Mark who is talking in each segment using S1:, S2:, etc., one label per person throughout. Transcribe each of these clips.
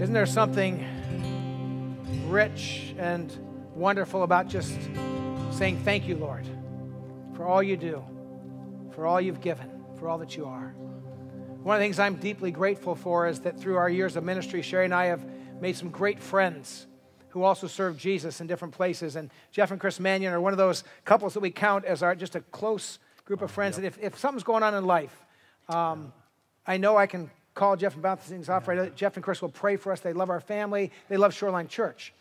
S1: Isn't there something rich and wonderful about just saying, Thank you, Lord, for all you do, for all you've given, for all that you are? One of the things I'm deeply grateful for is that through our years of ministry, Sherry and I have made some great friends who also serve Jesus in different places. And Jeff and Chris Manion are one of those couples that we count as our just a close group of friends. Yep. And if, if something's going on in life, um, I know I can call Jeff and bounce things off. Right? Jeff and Chris will pray for us. They love our family. They love Shoreline Church.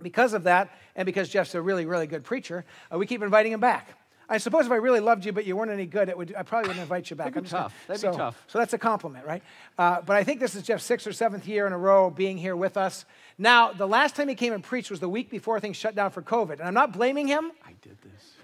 S1: Because of that, and because Jeff's a really, really good preacher, uh, we keep inviting him back. I suppose if I really loved you, but you weren't any good, it would, I probably wouldn't invite you back.
S2: That'd be tough. That'd
S1: so,
S2: be tough.
S1: So that's a compliment, right? Uh, but I think this is Jeff's sixth or seventh year in a row being here with us. Now, the last time he came and preached was the week before things shut down for COVID. And I'm not blaming him.
S2: I did this.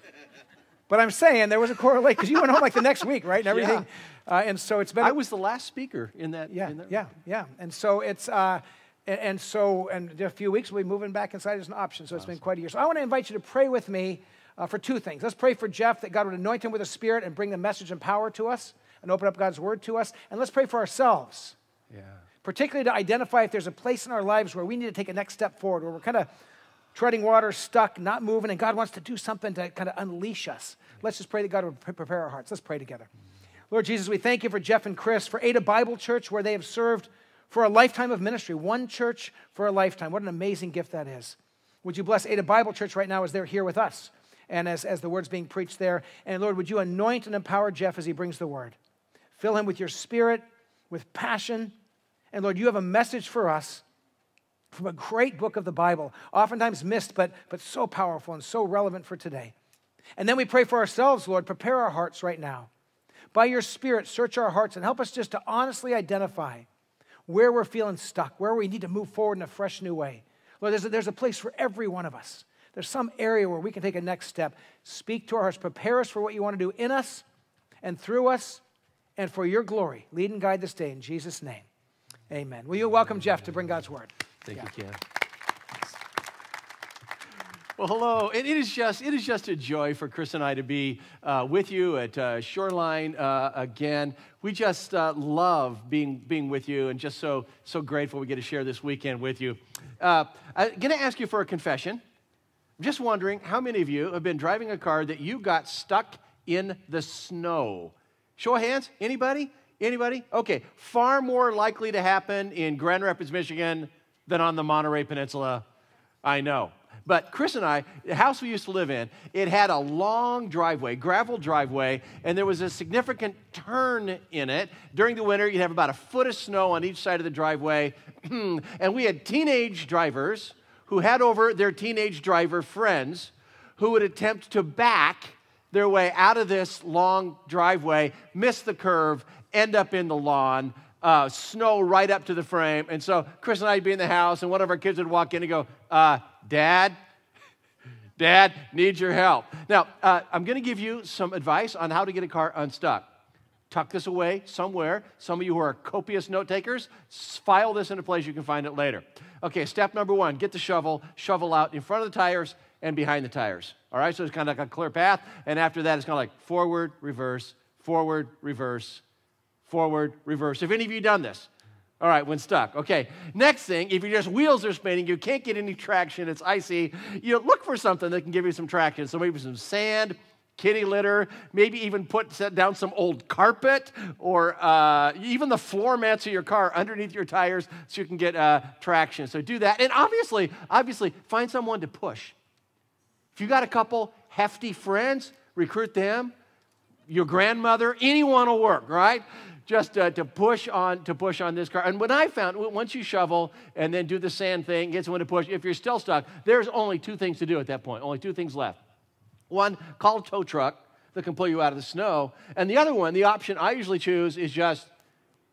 S1: But I'm saying there was a correlation because you went home like the next week, right? And everything. Yeah. Uh, and so it's been.
S2: I was the last speaker in that.
S1: Yeah,
S2: in that
S1: yeah, yeah. And so it's. Uh, and, and, so, in a few weeks, we'll be moving back inside as an option. So awesome. it's been quite a year. So I want to invite you to pray with me uh, for two things. Let's pray for Jeff that God would anoint him with a spirit and bring the message and power to us and open up God's word to us. And let's pray for ourselves.
S2: Yeah.
S1: Particularly to identify if there's a place in our lives where we need to take a next step forward, where we're kind of treading water, stuck, not moving, and God wants to do something to kind of unleash us. Let's just pray that God would prepare our hearts. Let's pray together. Lord Jesus, we thank you for Jeff and Chris, for Ada Bible Church, where they have served for a lifetime of ministry. One church for a lifetime. What an amazing gift that is. Would you bless Ada Bible Church right now as they're here with us? and as, as the word's being preached there. And Lord, would you anoint and empower Jeff as he brings the word? Fill him with your spirit, with passion. And Lord, you have a message for us from a great book of the Bible, oftentimes missed, but, but so powerful and so relevant for today. And then we pray for ourselves, Lord. Prepare our hearts right now. By your Spirit, search our hearts and help us just to honestly identify where we're feeling stuck, where we need to move forward in a fresh new way. Lord, there's a, there's a place for every one of us. There's some area where we can take a next step. Speak to our hearts. Prepare us for what you want to do in us and through us and for your glory. Lead and guide this day in Jesus' name. Amen. Will you welcome Jeff to bring God's word?
S2: Thank yeah. you, Ken. Well, hello. And it is just it is just a joy for Chris and I to be uh, with you at uh, Shoreline uh, again. We just uh, love being being with you, and just so so grateful we get to share this weekend with you. I'm going to ask you for a confession. I'm just wondering how many of you have been driving a car that you got stuck in the snow? Show of hands. Anybody? Anybody? Okay. Far more likely to happen in Grand Rapids, Michigan than on the Monterey Peninsula. I know. But Chris and I, the house we used to live in, it had a long driveway, gravel driveway, and there was a significant turn in it. During the winter, you'd have about a foot of snow on each side of the driveway. and we had teenage drivers who had over their teenage driver friends who would attempt to back their way out of this long driveway, miss the curve, end up in the lawn, uh, snow right up to the frame. And so Chris and I'd be in the house, and one of our kids would walk in and go, uh, Dad, Dad, need your help. Now, uh, I'm going to give you some advice on how to get a car unstuck. Tuck this away somewhere. Some of you who are copious note takers, file this in a place you can find it later. Okay, step number one get the shovel, shovel out in front of the tires and behind the tires. All right, so it's kind of like a clear path. And after that, it's kind of like forward, reverse, forward, reverse, forward, reverse. Have any of you done this? All right, when stuck. Okay, next thing, if your just wheels are spinning, you can't get any traction, it's icy, you look for something that can give you some traction. So maybe some sand, kitty litter, maybe even put set down some old carpet or uh, even the floor mats of your car underneath your tires so you can get uh, traction. So do that. And obviously, obviously, find someone to push. If you got a couple hefty friends, recruit them. Your grandmother, anyone will work, right? Just uh, to push on to push on this car. And when I found once you shovel and then do the sand thing, get someone to push. If you're still stuck, there's only two things to do at that point. Only two things left one, call a tow truck that can pull you out of the snow. And the other one, the option I usually choose is just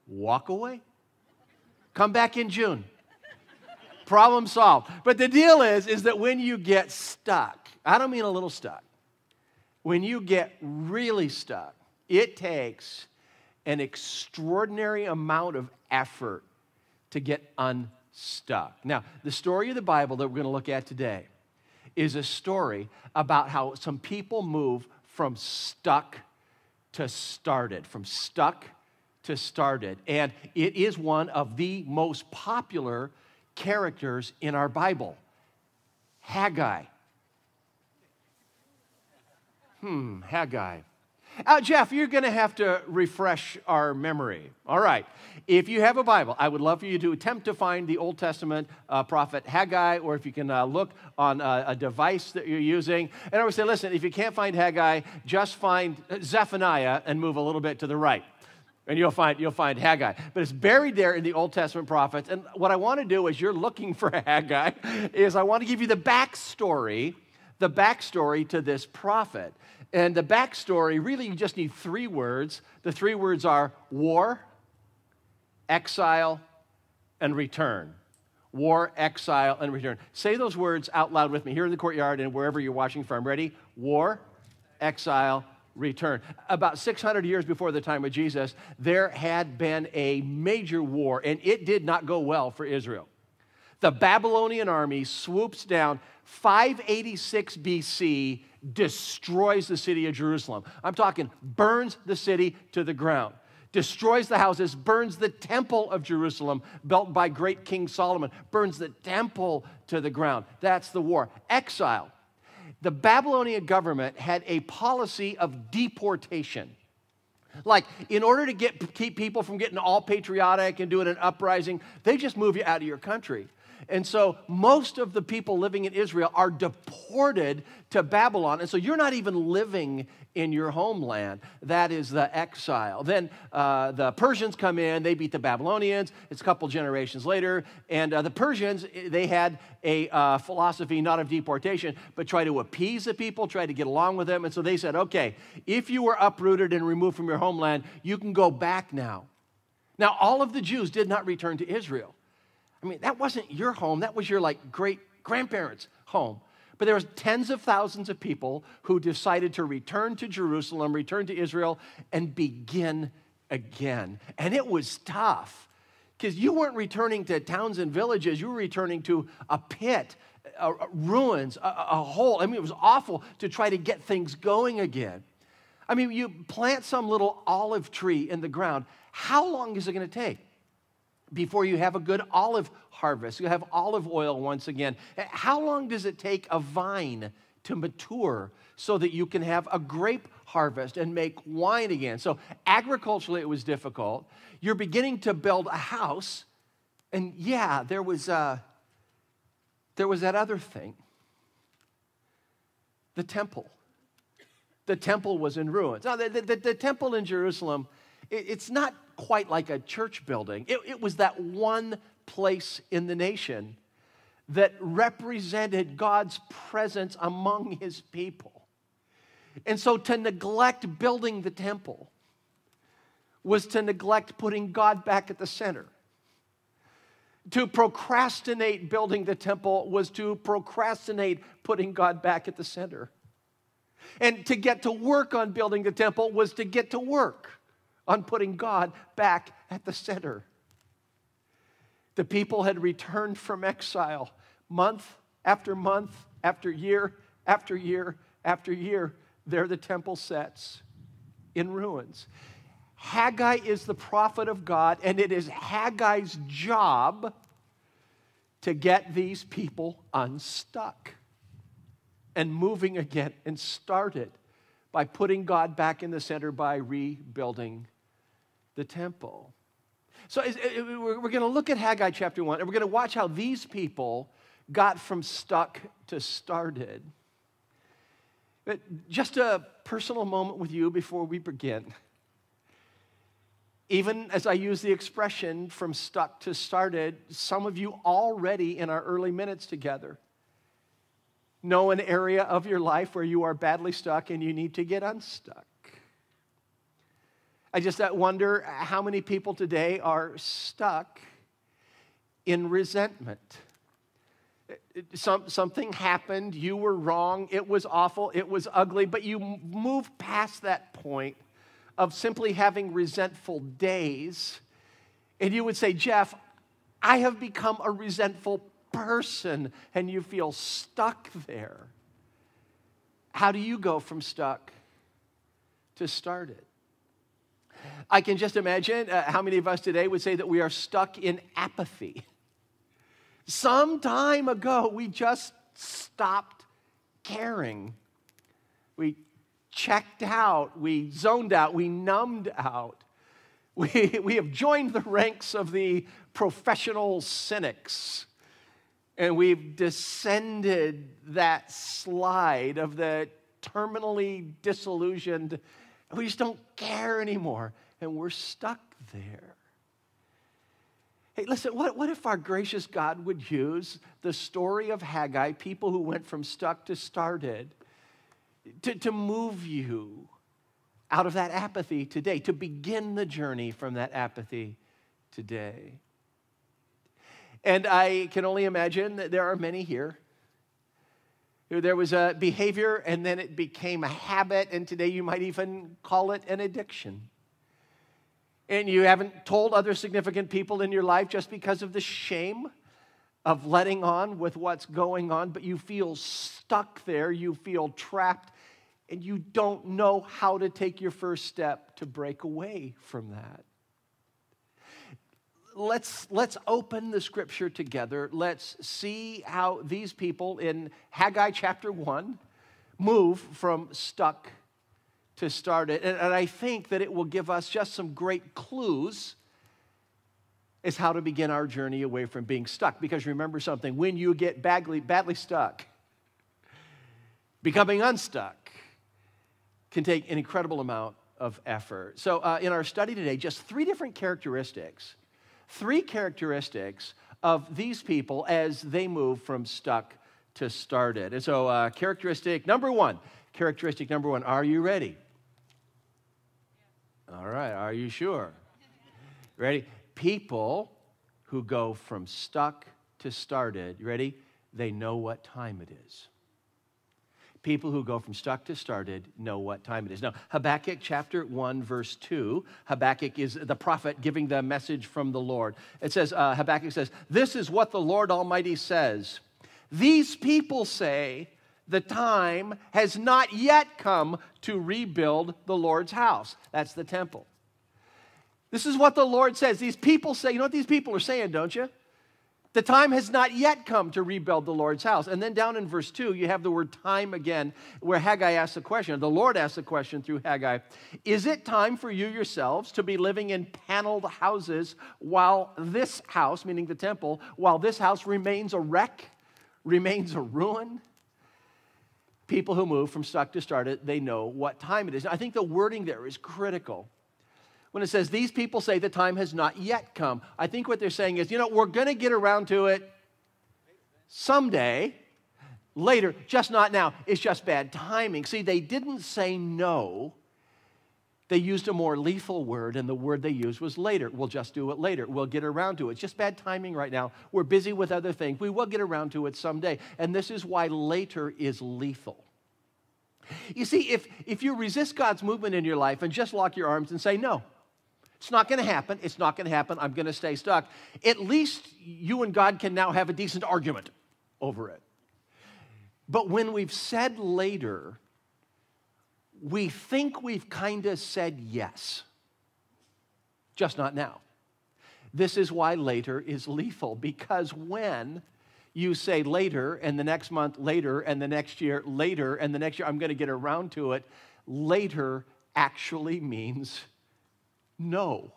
S2: walk away. Come back in June. Problem solved. But the deal is, is that when you get stuck, I don't mean a little stuck. When you get really stuck, it takes an extraordinary amount of effort to get unstuck. Now, the story of the Bible that we're going to look at today is a story about how some people move from stuck to started, from stuck to started. And it is one of the most popular characters in our Bible Haggai. Hmm, Haggai. Uh, Jeff, you're going to have to refresh our memory. All right. If you have a Bible, I would love for you to attempt to find the Old Testament uh, prophet Haggai, or if you can uh, look on a, a, device that you're using. And I would say, listen, if you can't find Haggai, just find Zephaniah and move a little bit to the right. And you'll find, you'll find Haggai. But it's buried there in the Old Testament prophets. And what I want to do as you're looking for Haggai is I want to give you the backstory, the backstory to this prophet. And the backstory, really, you just need three words. The three words are war, exile, and return. War, exile, and return. Say those words out loud with me here in the courtyard and wherever you're watching from. Ready? War, exile, return. About 600 years before the time of Jesus, there had been a major war, and it did not go well for Israel. The Babylonian army swoops down 586 BC destroys the city of Jerusalem. I'm talking burns the city to the ground, destroys the houses, burns the temple of Jerusalem built by great King Solomon, burns the temple to the ground. That's the war. Exile. The Babylonian government had a policy of deportation. Like, in order to get, keep people from getting all patriotic and doing an uprising, they just move you out of your country. And so most of the people living in Israel are deported to Babylon. And so you're not even living in your homeland. That is the exile. Then uh, the Persians come in, they beat the Babylonians. It's a couple generations later. And uh, the Persians, they had a uh, philosophy not of deportation, but try to appease the people, try to get along with them. And so they said, okay, if you were uprooted and removed from your homeland, you can go back now. Now, all of the Jews did not return to Israel. I mean, that wasn't your home, that was your like great grandparents' home. But there was tens of thousands of people who decided to return to Jerusalem, return to Israel, and begin again. And it was tough because you weren't returning to towns and villages, you were returning to a pit, a, a ruins, a, a hole. I mean, it was awful to try to get things going again. I mean, you plant some little olive tree in the ground. How long is it going to take? Before you have a good olive harvest. You have olive oil once again. How long does it take a vine to mature so that you can have a grape harvest and make wine again? So, agriculturally, it was difficult. You're beginning to build a house, and yeah, there was, uh, there was that other thing the temple. The temple was in ruins. Now, the, the, the temple in Jerusalem, it, it's not quite like a church building. It, it was that one place in the nation that represented God's presence among his people. And so to neglect building the temple was to neglect putting God back at the center. To procrastinate building the temple was to procrastinate putting God back at the center. And to get to work on building the temple was to get to work on putting God back at the center. The people had returned from exile month after month, after year after year after year. There the temple sets in ruins. Haggai is the prophet of God, and it is Haggai's job to get these people unstuck and moving again and started by putting God back in the center by rebuilding the temple. So we're going to look at Haggai chapter 1, and we're going to watch how these people got from stuck to started. But just a personal moment with you before we begin. Even as I use the expression from stuck to started, some of you already in our early minutes together know an area of your life where you are badly stuck and you need to get unstuck. I just uh, wonder uh, how many people today are stuck in resentment. Uh, some, something happened, you were wrong, it was awful, it was ugly, but you move past that point of simply having resentful days. And you would say, Jeff, I have become a resentful person, and you feel stuck there. How do you go from stuck to started? I can just imagine uh, how many of us today would say that we are stuck in apathy. Some time ago, we just stopped caring. We checked out, we zoned out, we numbed out. We, we have joined the ranks of the professional cynics, and we've descended that slide of the terminally disillusioned. We just don't care anymore, and we're stuck there. Hey, listen, what, what if our gracious God would use the story of Haggai, people who went from stuck to started, to, to move you out of that apathy today, to begin the journey from that apathy today? And I can only imagine that there are many here. There was a behavior and then it became a habit, and today you might even call it an addiction and you haven't told other significant people in your life just because of the shame of letting on with what's going on, but you feel stuck there, you feel trapped, and you don't know how to take your first step to break away from that. Let's, let's open the scripture together. Let's see how these people in Haggai chapter 1 move from stuck to start it. And, and I think that it will give us just some great clues as how to begin our journey away from being stuck. Because remember something when you get badly, badly stuck, becoming unstuck can take an incredible amount of effort. So, uh, in our study today, just three different characteristics, three characteristics of these people as they move from stuck to started. And so, uh, characteristic number one, characteristic number one, are you ready? All right, are you sure? Ready? People who go from stuck to started, you ready? They know what time it is. People who go from stuck to started know what time it is. Now, Habakkuk chapter 1, verse 2, Habakkuk is the prophet giving the message from the Lord. It says, uh, Habakkuk says, This is what the Lord Almighty says. These people say, the time has not yet come to rebuild the Lord's house. That's the temple. This is what the Lord says. These people say, you know what these people are saying, don't you? The time has not yet come to rebuild the Lord's house. And then down in verse 2, you have the word time again, where Haggai asks a question. The Lord asks a question through Haggai Is it time for you yourselves to be living in paneled houses while this house, meaning the temple, while this house remains a wreck, remains a ruin? people who move from stuck to started, they know what time it is. I think the wording there is critical. When it says, these people say the time has not yet come, I think what they're saying is, you know, we're going to get around to it someday, later, just not now. It's just bad timing. See, they didn't say no. They used a more lethal word, and the word they used was later. We'll just do it later. We'll get around to it. It's just bad timing right now. We're busy with other things. We will get around to it someday. And this is why later is lethal. You see, if, if you resist God's movement in your life and just lock your arms and say, no, it's not going to happen. It's not going to happen. I'm going to stay stuck. At least you and God can now have a decent argument over it. But when we've said later, we think we've kind of said yes, just not now. This is why later is lethal, because when you say later, and the next month later, and the next year later, and the next year I'm going to get around to it, later actually means no.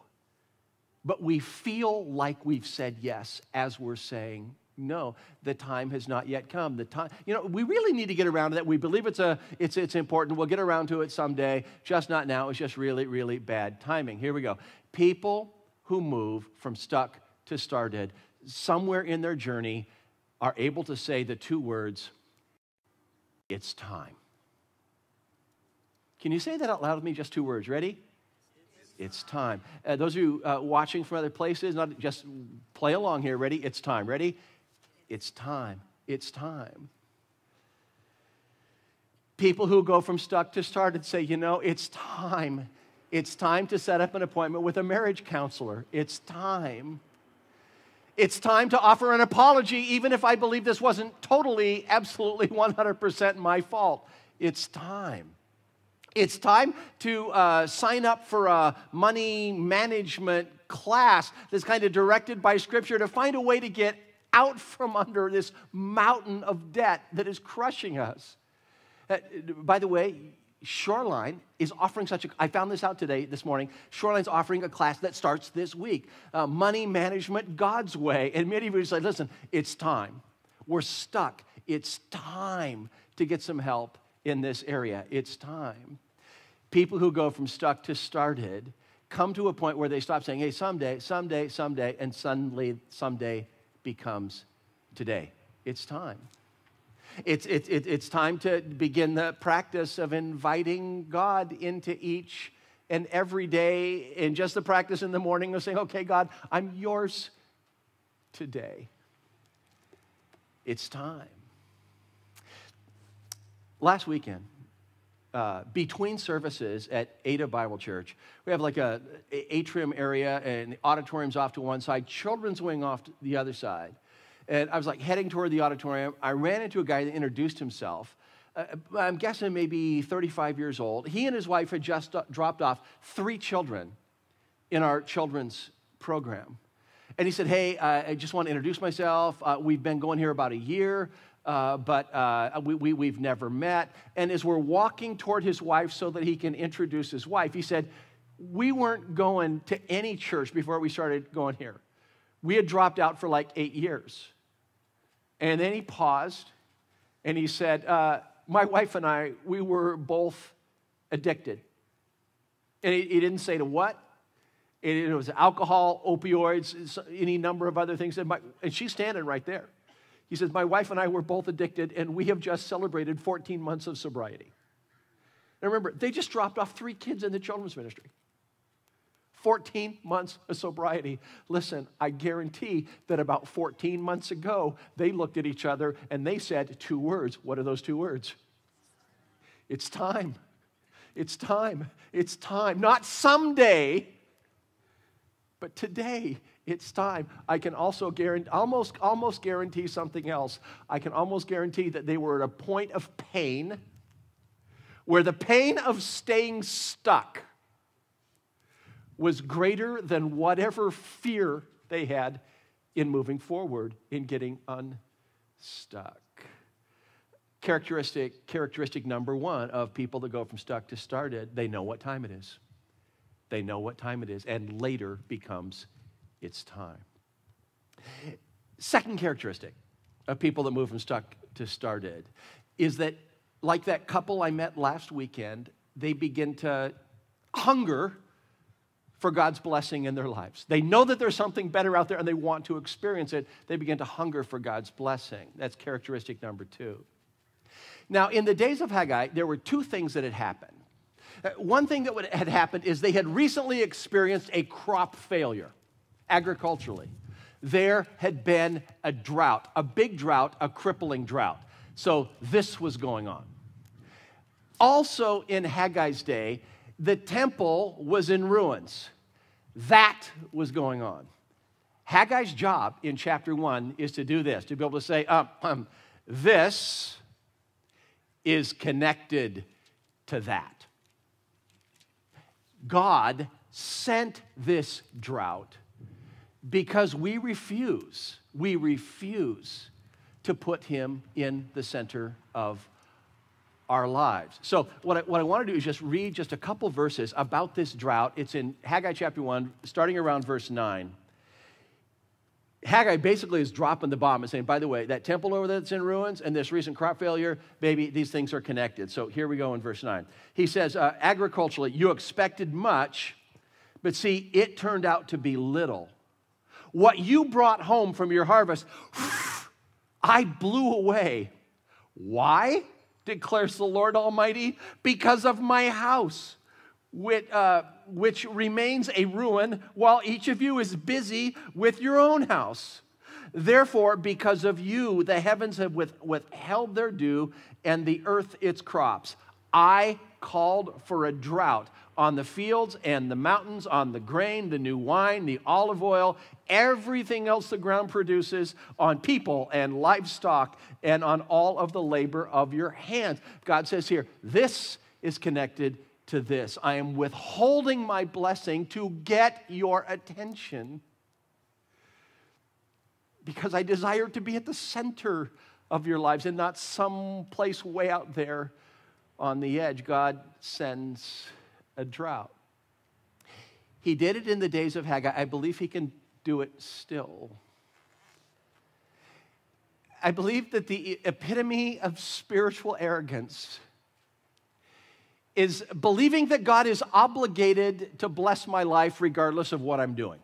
S2: But we feel like we've said yes as we're saying no. The time has not yet come. The time, you know, we really need to get around to that. We believe it's a it's it's important. We'll get around to it someday, just not now. It's just really, really bad timing. Here we go. People who move from stuck to started somewhere in their journey are able to say the two words, it's time. Can you say that out loud with me? Just two words. Ready? It's time. Uh, those of you uh, watching from other places, not just play along here. Ready? It's time. Ready? It's time. It's time. People who go from stuck to started say, you know, it's time. It's time to set up an appointment with a marriage counselor. It's time. It's time to offer an apology, even if I believe this wasn't totally, absolutely 100% my fault. It's time. It's time to uh, sign up for a money management class that's kind of directed by Scripture to find a way to get out from under this mountain of debt that is crushing us. Uh, by the way, Shoreline is offering such a, I found this out today, this morning. Shoreline's offering a class that starts this week uh, Money Management God's Way. And many of you say, listen, it's time. We're stuck. It's time to get some help in this area. It's time people who go from stuck to started come to a point where they stop saying, hey, someday, someday, someday, and suddenly someday becomes today. It's time. It's, it's, it's time to begin the practice of inviting God into each and every day, and just the practice in the morning of saying, okay, God, I'm yours today. It's time. Last weekend, uh, between services at Ada Bible Church, we have like a, a, atrium area and the auditorium's off to one side, children's wing off the other side. And I was like heading toward the auditorium. I ran into a guy that introduced himself. Uh, I'm guessing maybe 35 years old. He and his wife had just dropped off three children in our children's program. And he said, Hey, uh, I just want to introduce myself. Uh, we've been going here about a year uh, but uh, we, we, we've never met. And as we're walking toward his wife so that he can introduce his wife, he said, We weren't going to any church before we started going here. We had dropped out for like eight years. And then he paused and he said, uh, My wife and I, we were both addicted. And he, he didn't say to what. It, was alcohol, opioids, any number of other things. And, my, and she's standing right there. He says, My wife and I were both addicted, and we have just celebrated 14 months of sobriety. And remember, they just dropped off three kids in the children's ministry. 14 months of sobriety. Listen, I guarantee that about 14 months ago, they looked at each other and they said two words. What are those two words? It's time. It's time. It's time. Not someday, but today it's time. I can also guarantee, almost, almost guarantee something else. I can almost guarantee that they were at a point of pain where the pain of staying stuck was greater than whatever fear they had in moving forward, in getting unstuck. Characteristic, characteristic number one of people that go from stuck to started, they know what time it is. They know what time it is, and later becomes it's time. Second characteristic of people that move from stuck to started is that, like that couple I met last weekend, they begin to hunger for God's blessing in their lives. They know that there's something better out there and they want to experience it. They begin to hunger for God's blessing. That's characteristic number two. Now, in the days of Haggai, there were two things that had happened. Uh, one thing that had happened is they had recently experienced a crop failure agriculturally. There had been a drought, a big drought, a crippling drought. So this was going on. Also, in Haggai's day, the temple was in ruins. That was going on. Haggai's job in chapter one is to do this, to be able to say, um, um, this is connected to that. God sent this drought because we refuse, we refuse to put him in the center of our lives. So, what I, what I want to do is just read just a couple verses about this drought. It's in Haggai chapter 1, starting around verse 9. Haggai basically is dropping the bomb and saying, by the way, that temple over there that's in ruins and this recent crop failure, baby, these things are connected. So here we go in verse 9. He says, uh, agriculturally, you expected much, but see, it turned out to be little. What you brought home from your harvest, I blew away. Why? declares the Lord Almighty. Because of my house, which, uh, which remains a ruin, while each of you is busy with your own house. Therefore, because of you, the heavens have withheld their dew, and the earth its crops. I called for a drought on the fields and the mountains, on the grain, the new wine, the olive oil, everything else the ground produces, on people and livestock, and on all of the labor of your hands. God says here, this is connected to this. I am withholding my blessing to get your attention because I desire to be at the center of your lives and not some place way out there on the edge. God sends a drought. He did it in the days of Haggai. I believe he can do it still. I believe that the epitome of spiritual arrogance is believing that God is obligated to bless my life regardless of what I'm doing.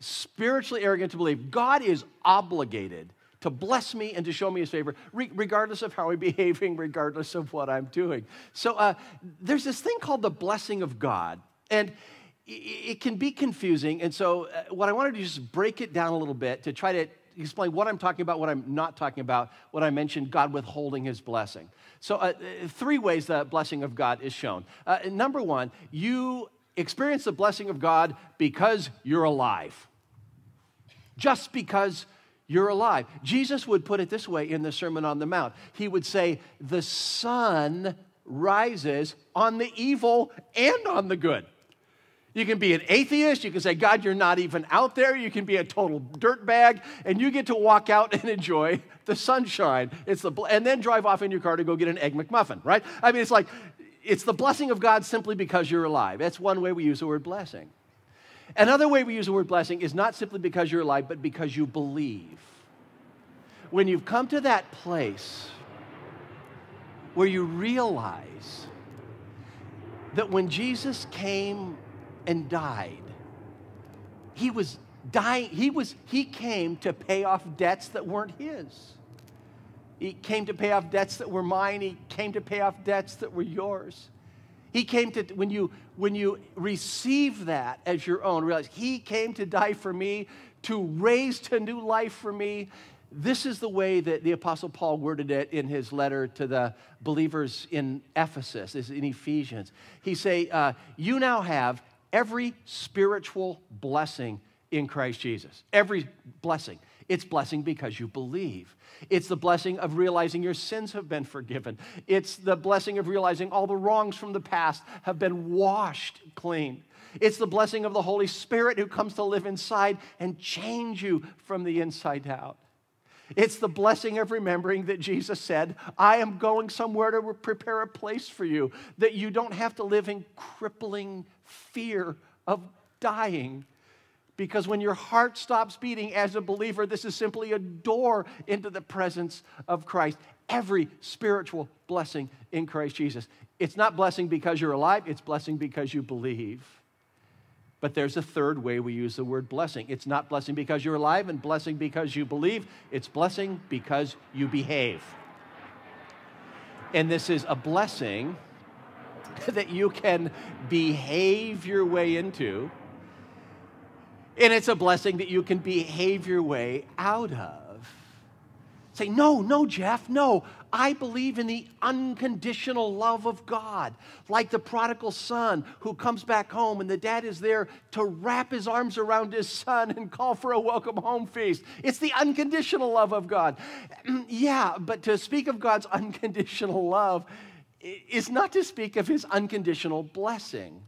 S2: Spiritually arrogant to believe God is obligated to bless me and to show me his favor, regardless of how I'm behaving, regardless of what I'm doing. So uh, there's this thing called the blessing of God. And it can be confusing. And so, uh, what I wanted to do is just break it down a little bit to try to explain what I'm talking about, what I'm not talking about, what I mentioned God withholding his blessing. So, uh, three ways the blessing of God is shown. Uh, number one, you experience the blessing of God because you're alive. Just because you're alive. Jesus would put it this way in the Sermon on the Mount He would say, The sun rises on the evil and on the good. You can be an atheist. You can say, God, you're not even out there. You can be a total dirtbag, and you get to walk out and enjoy the sunshine. It's the, and then drive off in your car to go get an Egg McMuffin, right? I mean, it's like, it's the blessing of God simply because you're alive. That's one way we use the word blessing. Another way we use the word blessing is not simply because you're alive, but because you believe. When you've come to that place where you realize that when Jesus came and died. He was dying, he was he came to pay off debts that weren't his. He came to pay off debts that were mine. He came to pay off debts that were yours. He came to when you when you receive that as your own, realize he came to die for me, to raise to new life for me. This is the way that the Apostle Paul worded it in his letter to the believers in Ephesus, is in Ephesians. He say, uh, "You now have every spiritual blessing in Christ Jesus. Every blessing. It's blessing because you believe. It's the blessing of realizing your sins have been forgiven. It's the blessing of realizing all the wrongs from the past have been washed clean. It's the blessing of the Holy Spirit who comes to live inside and change you from the inside out. It's the blessing of remembering that Jesus said, I am going somewhere to prepare a place for you, that you don't have to live in crippling fear of dying. Because when your heart stops beating as a believer, this is simply a door into the presence of Christ. Every spiritual blessing in Christ Jesus. It's not blessing because you're alive, it's blessing because you believe. But there's a third way we use the word blessing. It's not blessing because you're alive and blessing because you believe, it's blessing because you behave. And this is a blessing that you can behave your way into. And it's a blessing that you can behave your way out of. Say, no, no, Jeff, no. I believe in the unconditional love of God, like the prodigal son who comes back home and the dad is there to wrap his arms around his son and call for a welcome home feast. It's the unconditional love of God. yeah, but to speak of God's unconditional love is not to speak of his unconditional blessing.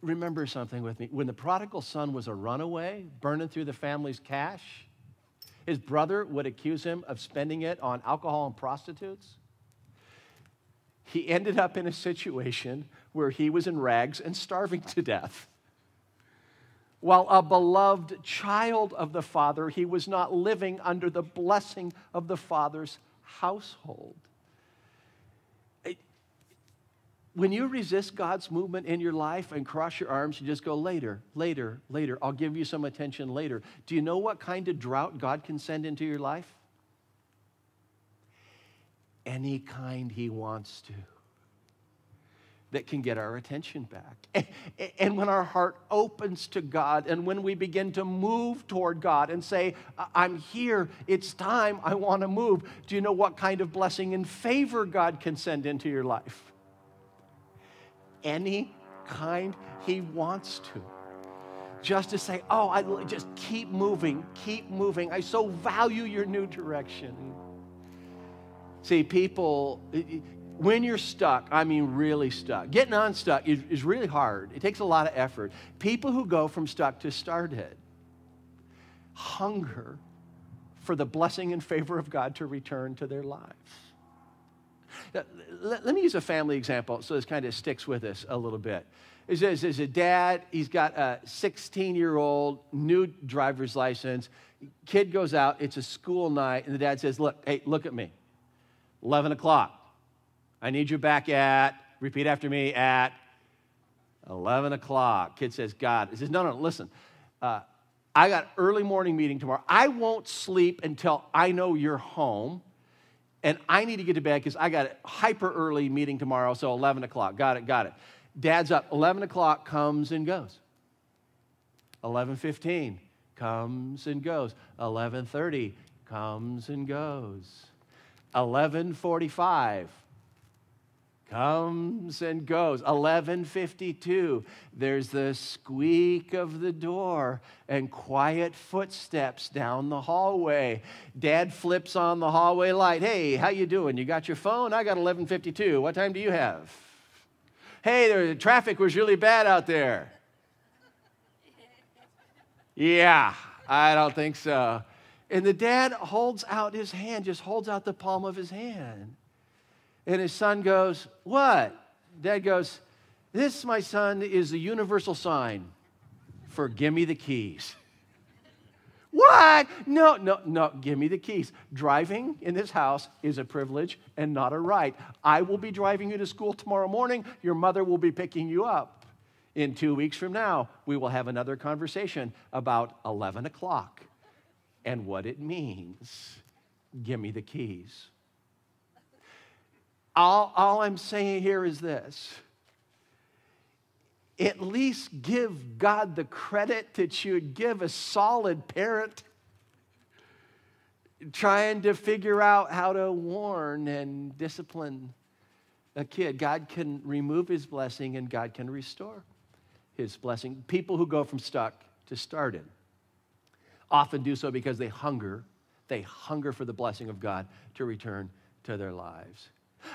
S2: Remember something with me. When the prodigal son was a runaway, burning through the family's cash, his brother would accuse him of spending it on alcohol and prostitutes. He ended up in a situation where he was in rags and starving to death. While a beloved child of the Father, he was not living under the blessing of the Father's household when you resist God's movement in your life and cross your arms and just go later, later, later, I'll give you some attention later. Do you know what kind of drought God can send into your life? Any kind He wants to that can get our attention back. And when our heart opens to God and when we begin to move toward God and say, I'm here, it's time, I want to move, do you know what kind of blessing and favor God can send into your life? Any kind he wants to. Just to say, oh, I just keep moving, keep moving. I so value your new direction. See, people, when you're stuck, I mean really stuck, getting unstuck is, is really hard. It takes a lot of effort. People who go from stuck to started hunger for the blessing and favor of God to return to their lives. Let, let, me use a family example so this kind of sticks with us a little bit. There's a dad, he's got a 16 year old new driver's license. Kid goes out, it's a school night, and the dad says, Look, hey, look at me. 11 o'clock. I need you back at, repeat after me, at 11 o'clock. Kid says, God. He says, No, no, listen. Uh, I got early morning meeting tomorrow. I won't sleep until I know you're home. And I need to get to bed because I got a hyper early meeting tomorrow, so 11 o'clock. Got it, got it. Dad's up. 11 o'clock comes and goes. 11.15 comes and goes. 11.30 comes and goes. 11.45 comes and goes. 1152 there's the squeak of the door and quiet footsteps down the hallway. Dad flips on the hallway light. Hey how you doing? You got your phone? I got 1152 what time do you have? Hey the traffic was really bad out there. Yeah i don't think so. And the dad holds out his hand just holds out the palm of his hand and his son goes, What? Dad goes, This, my son, is the universal sign for give me the keys. What? No, no, no, give me the keys. Driving in this house is a privilege and not a right. I will be driving you to school tomorrow morning. Your mother will be picking you up. In two weeks from now, we will have another conversation about 11 o'clock and what it means. Give me the keys. All, all I'm saying here is this at least give God the credit that you would give a solid parent trying to figure out how to warn and discipline a kid. God can remove his blessing and God can restore his blessing. People who go from stuck to started often do so because they hunger. They hunger for the blessing of God to return to their lives.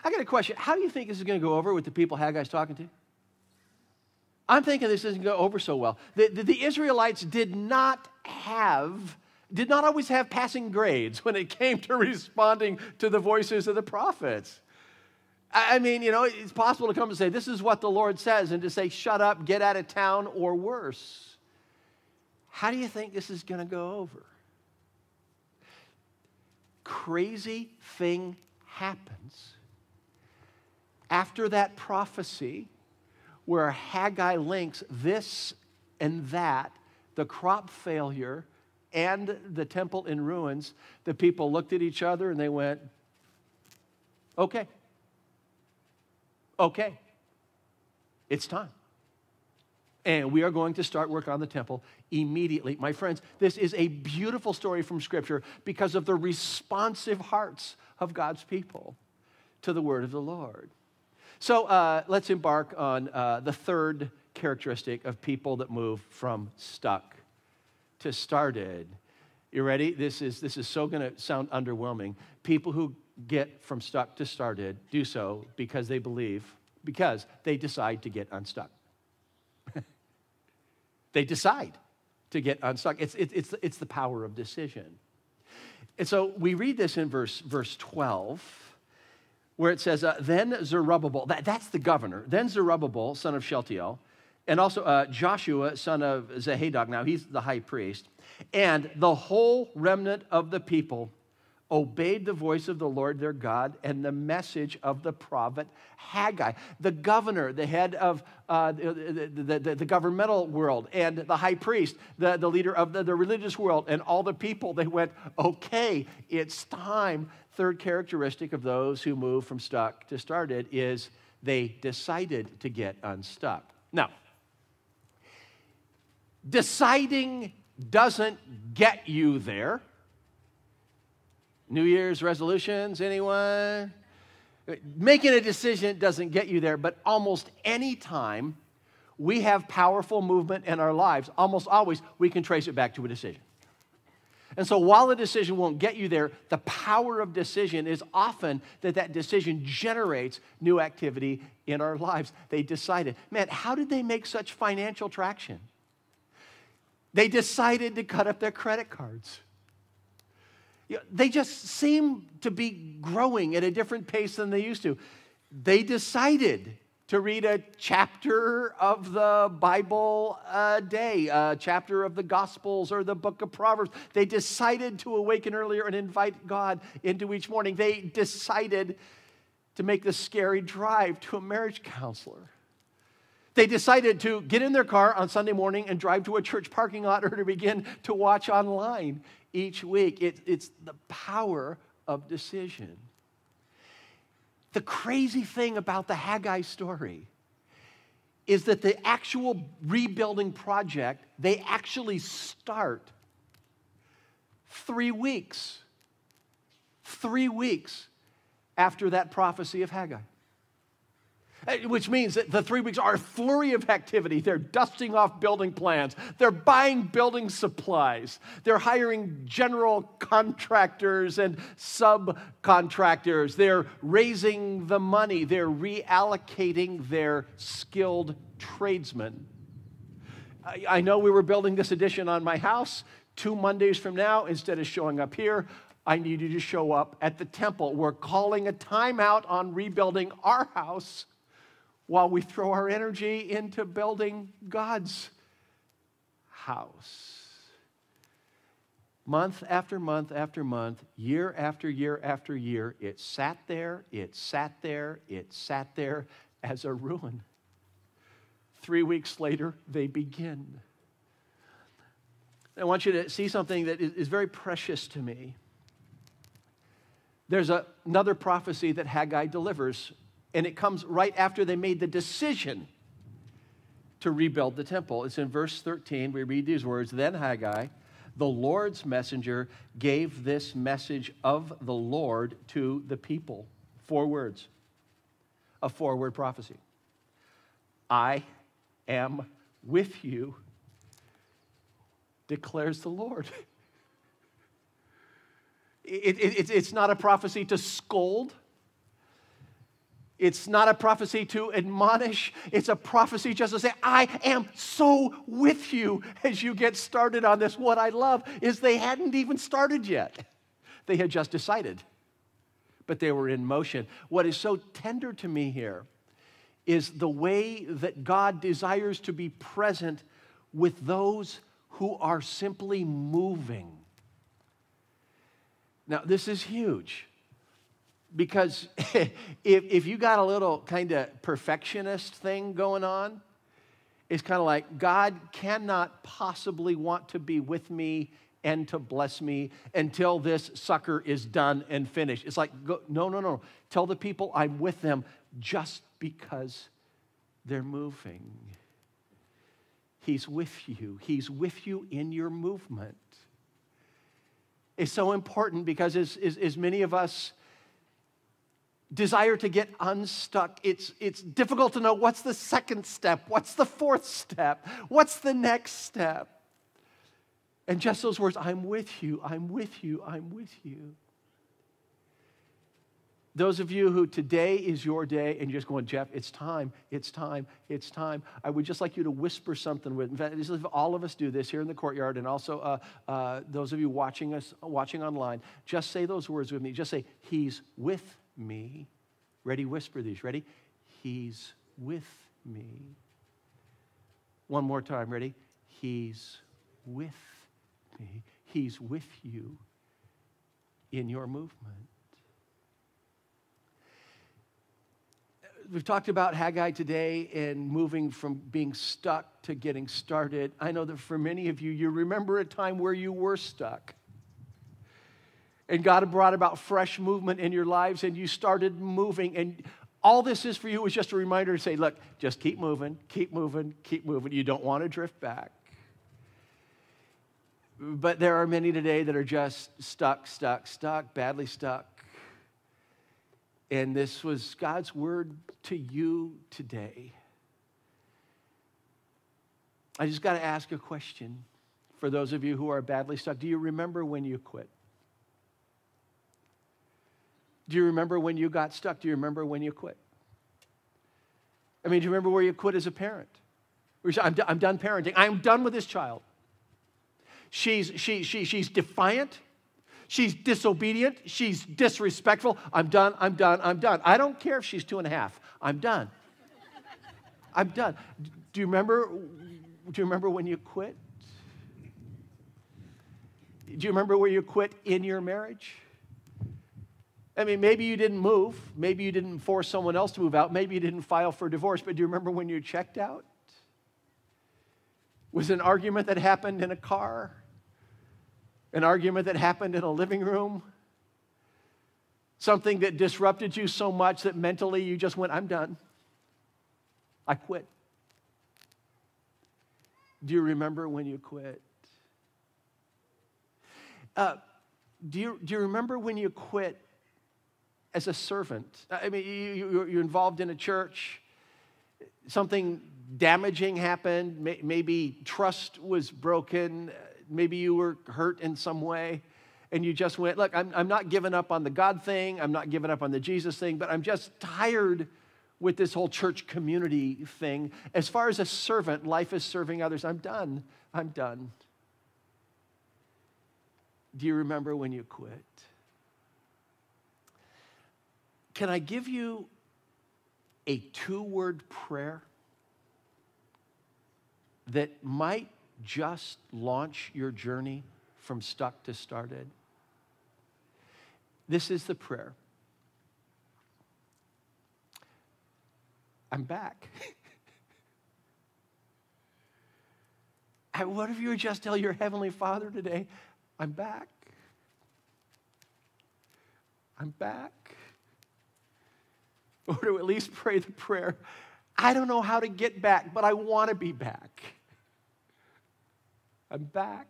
S2: I got a question. How do you think this is going to go over with the people Haggai's talking to? I'm thinking this isn't going to go over so well. The, the, the, Israelites did not have, did not always have passing grades when it came to responding to the voices of the prophets. I, I mean, you know, it's possible to come and say, This is what the Lord says, and to say, Shut up, get out of town, or worse. How do you think this is going to go over? Crazy thing happens after that prophecy, where Haggai links this and that, the crop failure and the temple in ruins, the people looked at each other and they went, okay, okay, it's time. And we are going to start work on the temple immediately. My friends, this is a beautiful story from Scripture because of the responsive hearts of God's people to the word of the Lord. So uh, let's embark on uh, the third characteristic of people that move from stuck to started. You ready? This is, this is so going to sound underwhelming. People who get from stuck to started do so because they believe, because they decide to get unstuck. they decide to get unstuck. It's, it, it's, it's the power of decision. And so we read this in verse, verse 12 where it says, uh, Then Zerubbabel, that, that's the governor, then Zerubbabel, son of Shealtiel, and also uh, Joshua, son of Jozadak, now he's the high priest, and the whole remnant of the people obeyed the voice of the Lord their God and the message of the prophet Haggai. The governor, the head of uh, the, the, the, the, governmental world, and the high priest, the, the leader of the, the religious world, and all the people, they went, okay, it's time. Third characteristic of those who move from stuck to started is they decided to get unstuck. Now, deciding doesn't get you there. New Year's resolutions, anyone? Making a decision doesn't get you there, but almost any time we have powerful movement in our lives, almost always we can trace it back to a decision. And so while the decision won't get you there, the power of decision is often that that decision generates new activity in our lives. They decided, man, how did they make such financial traction? They decided to cut up their credit cards. They just seem to be growing at a different pace than they used to. They decided to read a chapter of the Bible a day, a chapter of the Gospels or the book of Proverbs. They decided to awaken earlier and invite God into each morning. They decided to make the scary drive to a marriage counselor. They decided to get in their car on Sunday morning and drive to a church parking lot or to begin to watch online each week. It, it's the power of decision. The crazy thing about the Haggai story is that the actual rebuilding project, they actually start three weeks, three weeks after that prophecy of Haggai. Uh, which means that the three weeks are a flurry of activity. They're dusting off building plans, they're buying building supplies, they're hiring general contractors and subcontractors, they're raising the money, they're reallocating their skilled tradesmen. I, I know we were building this addition on my house. Two Mondays from now, instead of showing up here, I need you to show up at the temple. We're calling a timeout on rebuilding our house while we throw our energy into building God's house. Month after month after month, year after year after year, it sat there, it sat there, it sat there as a ruin. Three weeks later, they begin. I want you to see something that is very precious to me. There's a, another prophecy that Haggai delivers and it comes right after they made the decision to rebuild the temple. It's in verse 13. We read these words Then Haggai, the Lord's messenger, gave this message of the Lord to the people. Four words, a four word prophecy I am with you, declares the Lord. It, it, it's not a prophecy to scold. It's not a prophecy to admonish, it's a prophecy just to say, I am so with you as you get started on this. What I love is they hadn't even started yet, they had just decided, but they were in motion. What is so tender to me here is the way that God desires to be present with those who are simply moving. Now, this is huge because if, if you got a little kind of perfectionist thing going on, it's kind of like God cannot possibly want to be with me and to bless me until this sucker is done and finished. It's like, go, no, no, no. Tell the people I'm with them just because they're moving. He's with you, He's with you in your movement. It's so important because as, as, as many of us, desire to get unstuck. It's, it's difficult to know what's the second step, what's the fourth step, what's the next step. And just those words, I'm with you, I'm with you, I'm with you. Those of you who today is your day and you're just going, Jeff, it's time, it's time, it's time. I would just like you to whisper something with. In fact, all of us do this here in the courtyard, and also uh, uh, those of you watching us, watching online. Just say those words with me. Just say, He's with me. Ready? Whisper these. Ready? He's with me. One more time. Ready? He's with me. He's with you in your movement. We've talked about Haggai today and moving from being stuck to getting started. I know that for many of you, you remember a time where you were stuck and God brought about fresh movement in your lives and you started moving. And all this is for you is just a reminder to say, look, just keep moving, keep moving, keep moving. You don't want to drift back. But there are many today that are just stuck, stuck, stuck, badly stuck. And this was God's word to you today. I just got to ask a question for those of you who are badly stuck, do you remember when you quit? Do you remember when you got stuck? Do you remember when you quit? I mean, do you remember where you quit as a parent? I'm, I'm done parenting. I'm done with this child. She's, she, she, she's defiant. She's disobedient. She's disrespectful. I'm done. I'm done. I'm done. I don't care if she's two and a half. I'm done. I'm done. Do you remember? Do you remember when you quit? Do you remember where you quit in your marriage? I mean, maybe you didn't move. Maybe you didn't force someone else to move out. Maybe you didn't file for divorce. But do you remember when you checked out? Was an argument that happened in a car? An argument that happened in a living room? Something that disrupted you so much that mentally you just went, I'm done. I quit. Do you remember when you quit? Uh, do, you, do you remember when you quit as a servant? I mean, you, you're involved in a church, something damaging happened, maybe trust was broken, maybe you were hurt in some way, and you just went, Look, I'm, I'm not giving up on the God thing, I'm not giving up on the Jesus thing, but I'm just tired with this whole church community thing. As far as a servant, life is serving others. I'm done. I'm done. Do you remember when you quit? Can I give you a two word prayer that might just launch your journey from stuck to started? This is the prayer I'm back. what if you would just tell your Heavenly Father today, I'm back? I'm back. Or to at least pray the prayer, I don't know how to get back, but I want to be back. I'm back.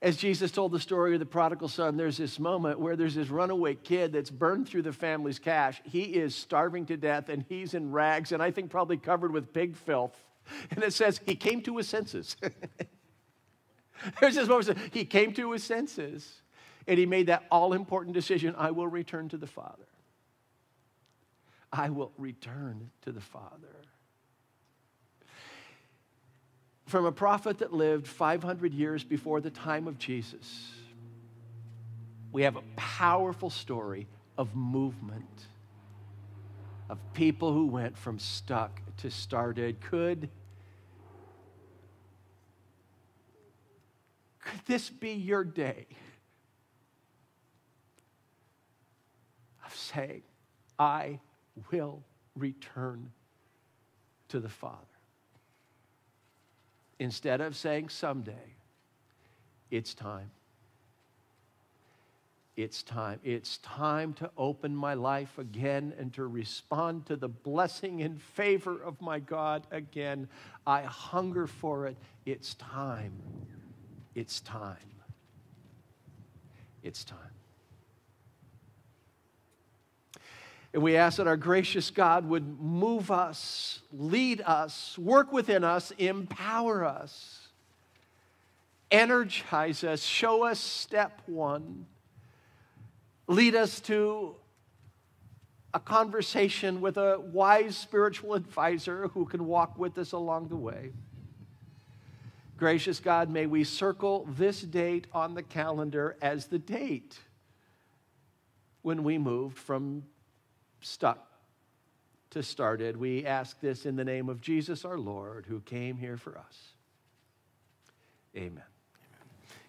S2: As Jesus told the story of the prodigal son, there's this moment where there's this runaway kid that's burned through the family's cash. He is starving to death and he's in rags and I think probably covered with pig filth. And it says he came to his senses. there's this moment he came to his senses and he made that all important decision I will return to the Father. I will return to the Father from a prophet that lived 500 years before the time of Jesus, we have a powerful story of movement, of people who went from stuck to started. Could, could this be your day of saying, I will return to the Father? Instead of saying someday, it's time. It's time. It's time to open my life again and to respond to the blessing and favor of my God again. I hunger for it. It's time. It's time. It's time. And we ask that our gracious God would move us, lead us, work within us, empower us, energize us, show us step one, lead us to a conversation with a wise spiritual advisor who can walk with us along the way. Gracious God, may we circle this date on the calendar as the date when we moved from stuck to started. We ask this in the name of Jesus our Lord, who came here for us. Amen.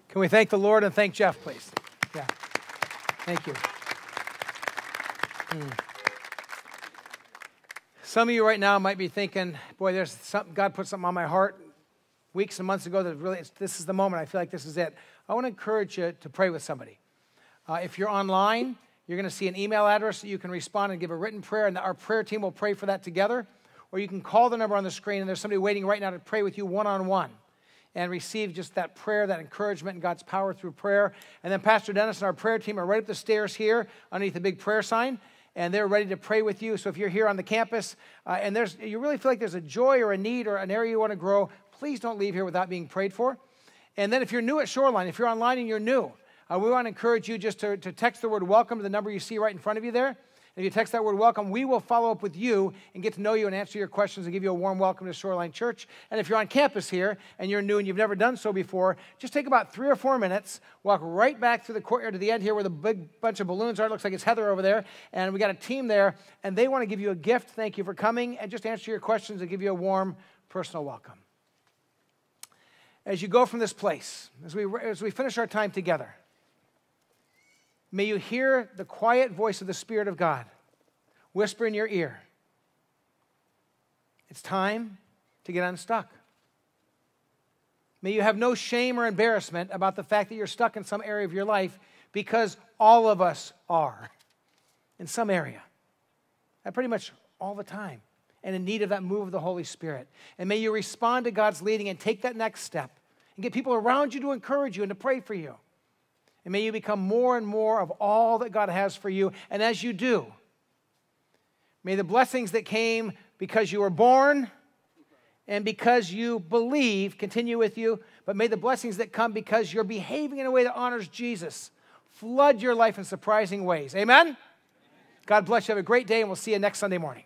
S1: Can we thank the Lord and thank Jeff, please? Yeah. Thank you. Hmm. Some of you right now might be thinking, boy, there's something, God put something on my heart weeks and months ago that really, this is the moment. I feel like this is it. I want to encourage you to pray with somebody. Uh, if you're online, you're going to see an email address that you can respond and give a written prayer, and our prayer team will pray for that together. Or you can call the number on the screen, and there's somebody waiting right now to pray with you one on one and receive just that prayer, that encouragement, and God's power through prayer. And then Pastor Dennis and our prayer team are right up the stairs here underneath the big prayer sign and they're ready to pray with you. So if you're here on the campus uh, and there's, you really feel like there's a joy or a need or an area you want to grow, please don't leave here without being prayed for. And then if you're new at Shoreline, if you're online and you're new, uh, we want to encourage you just to, to text the word welcome to the number you see right in front of you there. If you text that word welcome, we will follow up with you and get to know you and answer your questions and give you a warm welcome to Shoreline Church. And if you're on campus here and you're new and you've never done so before, just take about three or four minutes, walk right back through the courtyard to the end here where the big bunch of balloons are. It looks like it's Heather over there. And we got a team there, and they want to give you a gift. Thank you for coming and just answer your questions and give you a warm personal welcome. As you go from this place, as we, as we finish our time together, May you hear the quiet voice of the Spirit of God whisper in your ear. It's time to get unstuck. May you have no shame or embarrassment about the fact that you're stuck in some area of your life because all of us are in some area. And pretty much all the time. And in need of that move of the Holy Spirit. And may you respond to God's leading and take that next step and get people around you to encourage you and to pray for you. And may you become more and more of all that God has for you. And as you do, may the blessings that came because you were born and because you believe continue with you, but may the blessings that come because you're behaving in a way that honors Jesus flood your life in surprising ways. Amen? God bless you. Have a great day, and we'll see you next Sunday morning.